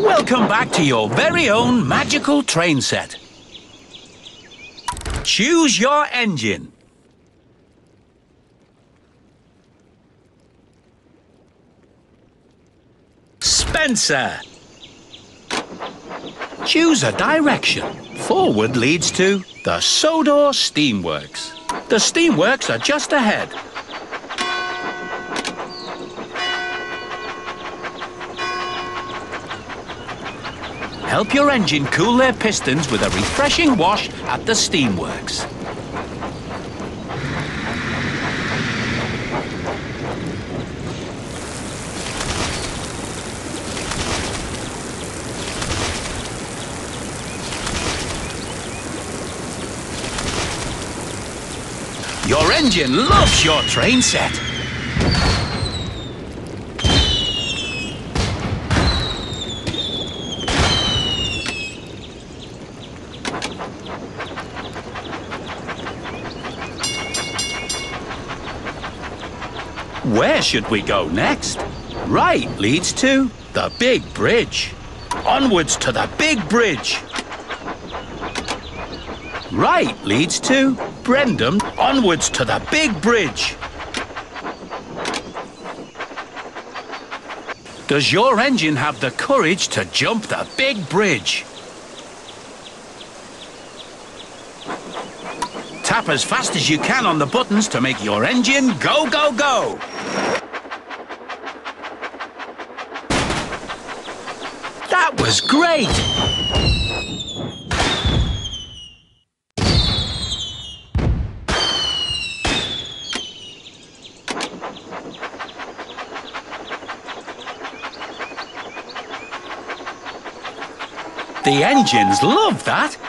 Welcome back to your very own magical train set. Choose your engine. Spencer. Choose a direction. Forward leads to the Sodor Steamworks. The steamworks are just ahead. Help your engine cool their pistons with a refreshing wash at the steamworks. Your engine loves your train set. Where should we go next? Right leads to the big bridge. Onwards to the big bridge. Right leads to Brendam. Onwards to the big bridge. Does your engine have the courage to jump the big bridge? Tap as fast as you can on the buttons to make your engine go, go, go. That was great! The engines love that.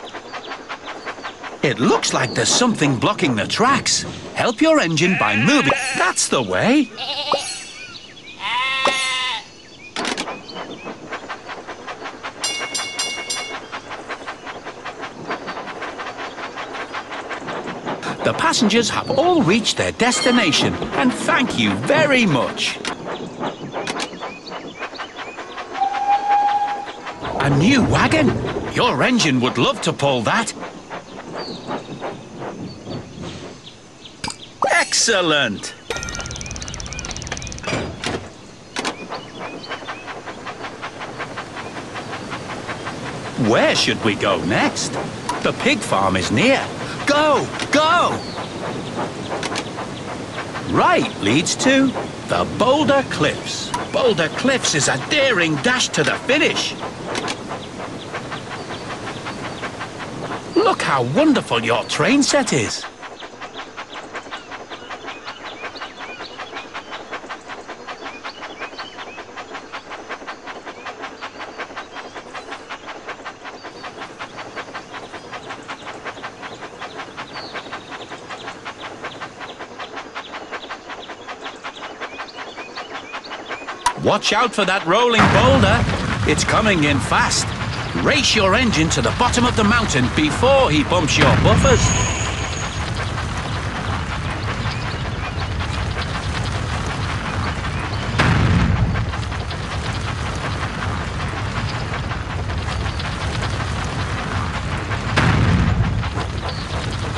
It looks like there's something blocking the tracks. Help your engine by moving. That's the way. The passengers have all reached their destination, and thank you very much. A new wagon? Your engine would love to pull that. Excellent! Where should we go next? The pig farm is near. Go! Go! Right leads to the Boulder Cliffs. Boulder Cliffs is a daring dash to the finish. Look how wonderful your train set is. Watch out for that rolling boulder. It's coming in fast. Race your engine to the bottom of the mountain before he bumps your buffers.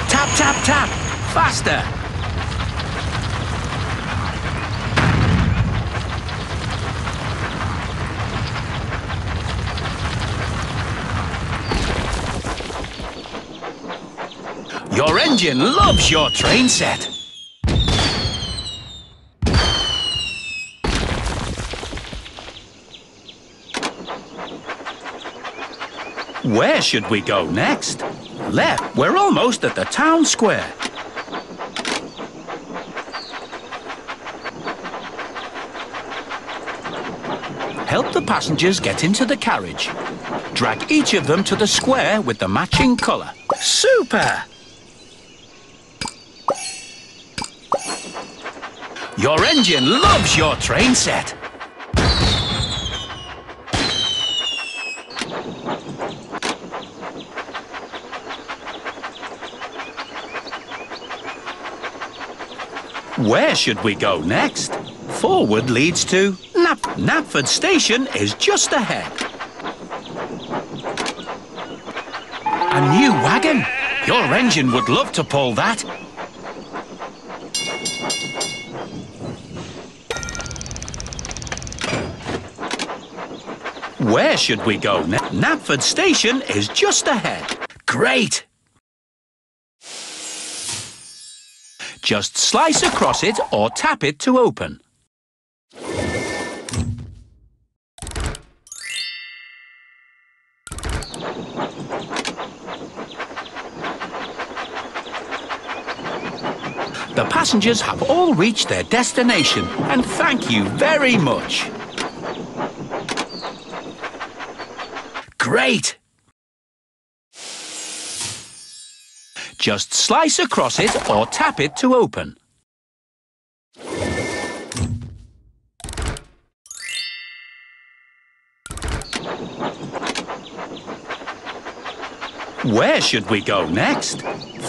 Tap, tap, tap! Faster! Your engine loves your train set. Where should we go next? Left. We're almost at the town square. Help the passengers get into the carriage. Drag each of them to the square with the matching colour. Super! Your engine loves your train set. Where should we go next? Forward leads to Nap Knapford Station is just ahead. A new wagon. Your engine would love to pull that. Should we go now? Knapford Station is just ahead. Great! Just slice across it or tap it to open. The passengers have all reached their destination and thank you very much. Great! Just slice across it or tap it to open. Where should we go next?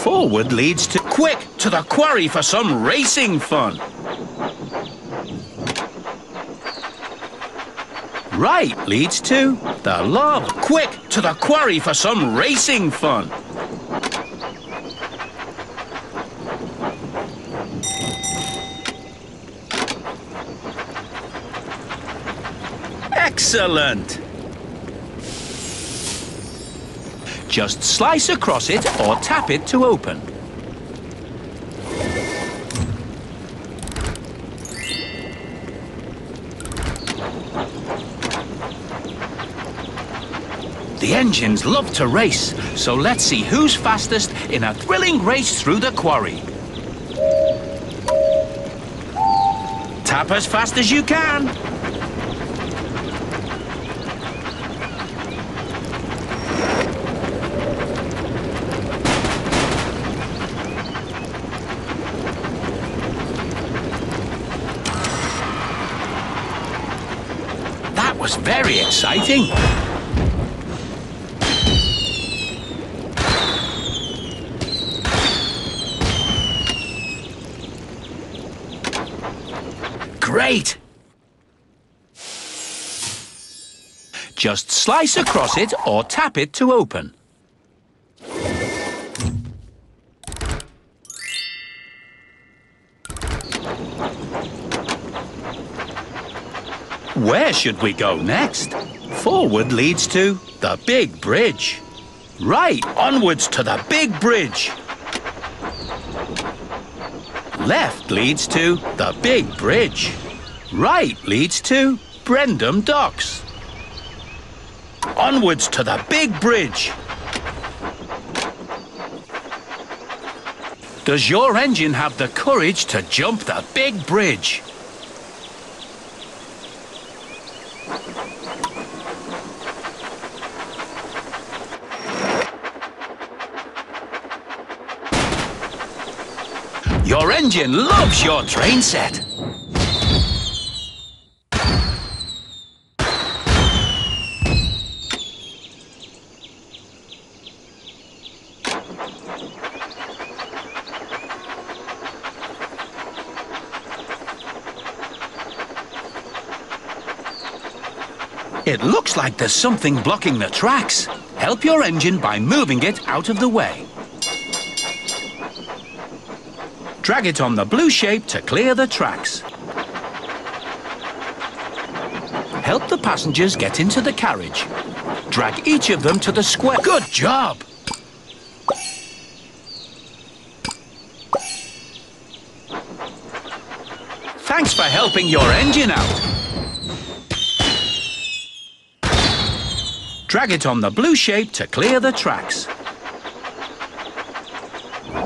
Forward leads to... Quick, to the quarry for some racing fun. Right leads to the love. Quick, to the quarry for some racing fun. Excellent! Just slice across it or tap it to open. The engines love to race, so let's see who's fastest in a thrilling race through the quarry. Tap as fast as you can. That was very exciting. Great! Just slice across it or tap it to open. Where should we go next? Forward leads to the big bridge. Right, onwards to the big bridge. Left leads to the big bridge. Right leads to Brendam Docks. Onwards to the big bridge. Does your engine have the courage to jump the big bridge? Your engine loves your train set. It looks like there's something blocking the tracks. Help your engine by moving it out of the way. Drag it on the blue shape to clear the tracks. Help the passengers get into the carriage. Drag each of them to the square. Good job! Thanks for helping your engine out. Drag it on the blue shape to clear the tracks.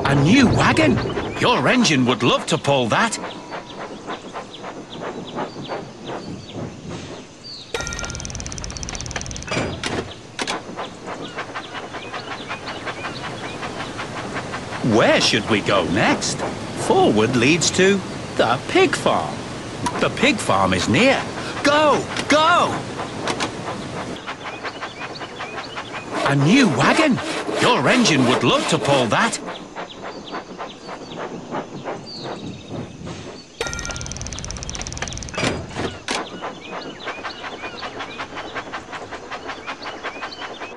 A new wagon? Your engine would love to pull that. Where should we go next? Forward leads to the pig farm. The pig farm is near. Go! Go! A new wagon? Your engine would love to pull that.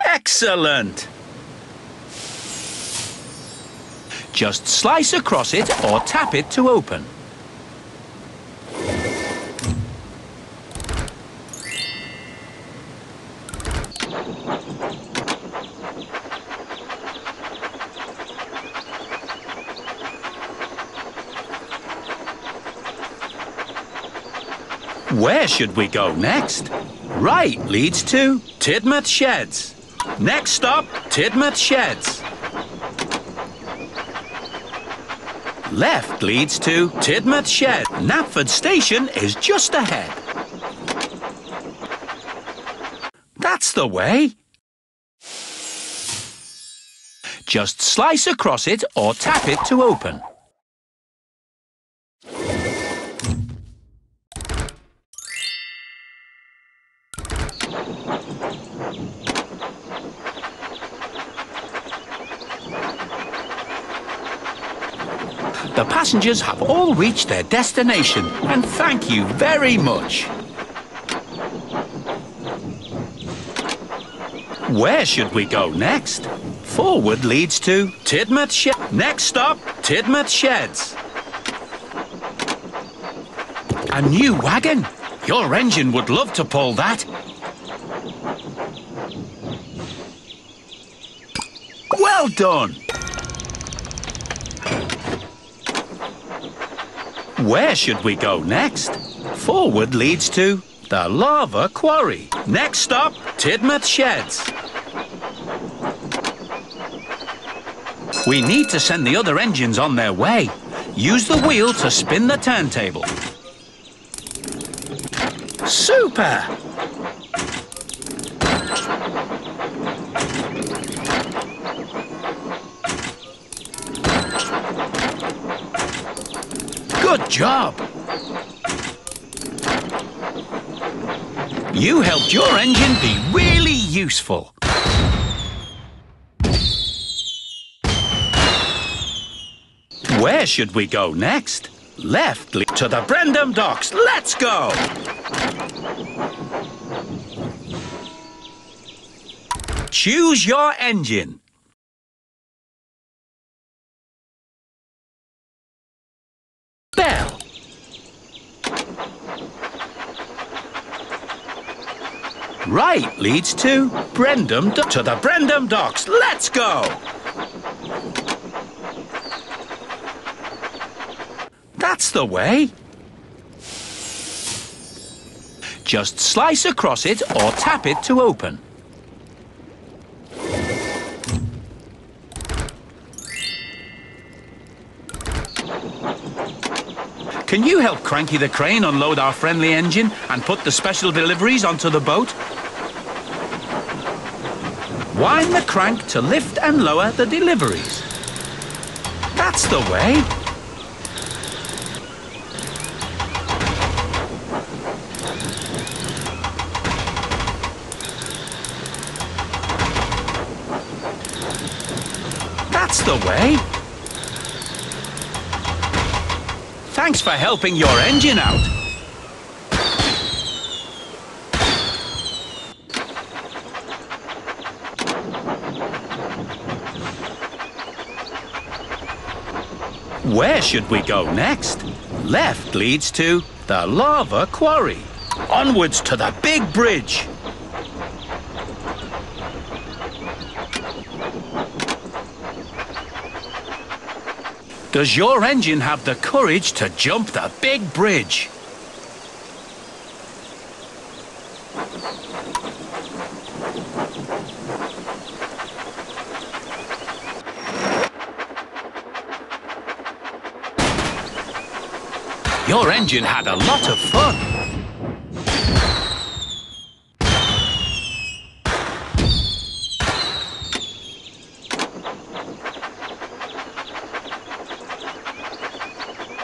Excellent! Just slice across it or tap it to open. Where should we go next? Right leads to Tidmouth Sheds. Next stop, Tidmouth Sheds. Left leads to Tidmouth Shed. Knapford Station is just ahead. That's the way. Just slice across it or tap it to open. The passengers have all reached their destination and thank you very much. Where should we go next? Forward leads to Tidmouth Shed. Next stop, Tidmouth Sheds. A new wagon. Your engine would love to pull that. Well done. Where should we go next? Forward leads to the Lava Quarry. Next stop, Tidmouth Sheds. We need to send the other engines on their way. Use the wheel to spin the turntable. Super! Good job! You helped your engine be really useful. Where should we go next? Left to the Brendam Docks. Let's go! Choose your engine. Right leads to Brendam to the Brendam Docks. Let's go! That's the way. Just slice across it or tap it to open. Can you help Cranky the Crane unload our friendly engine and put the special deliveries onto the boat? Wind the crank to lift and lower the deliveries. That's the way. That's the way. Thanks for helping your engine out. Where should we go next? Left leads to the Lava Quarry. Onwards to the big bridge. Does your engine have the courage to jump the big bridge? Your engine had a lot of fun.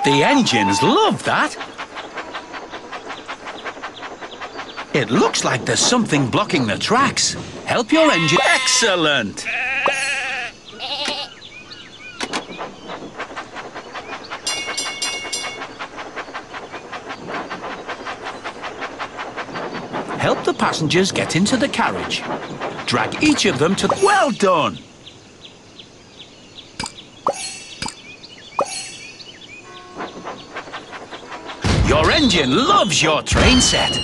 The engines love that. It looks like there's something blocking the tracks. Help your engine. Excellent! Help the passengers get into the carriage. Drag each of them to... The Well done! Engine loves your train set.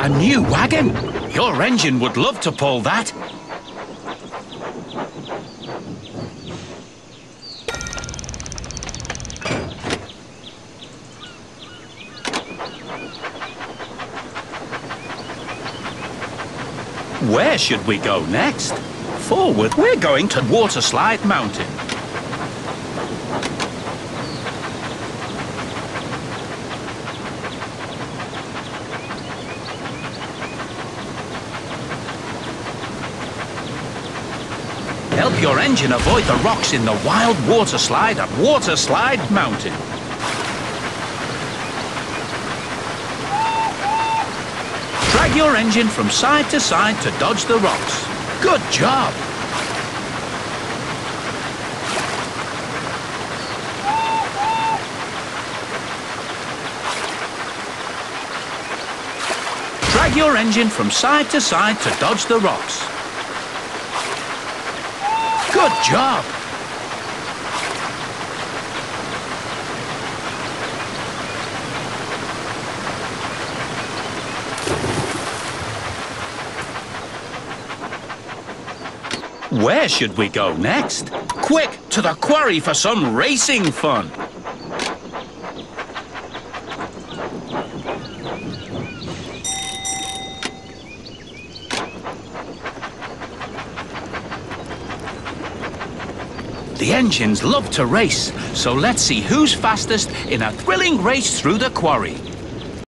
A new wagon? Your engine would love to pull that. Where should we go next? Forward, we're going to Waterslide Mountain. Help your engine avoid the rocks in the wild waterslide at Waterslide Mountain. Drag your engine from side to side to dodge the rocks. Good job! Drag your engine from side to side to dodge the rocks. Good job! Where should we go next? Quick, to the quarry for some racing fun! The engines love to race, so let's see who's fastest in a thrilling race through the quarry.